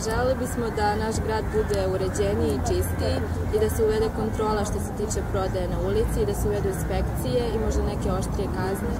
Želeli bismo da naš grad bude uređeniji i čistiji i da se uvede kontrola što se tiče prodaje na ulici i da se uvedu inspekcije i možda neke oštrije kazne.